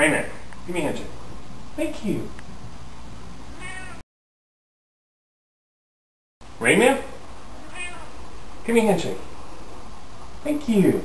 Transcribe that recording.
Rayman, give me a handshake. Thank you. Rayman? Give me a handshake. Thank you.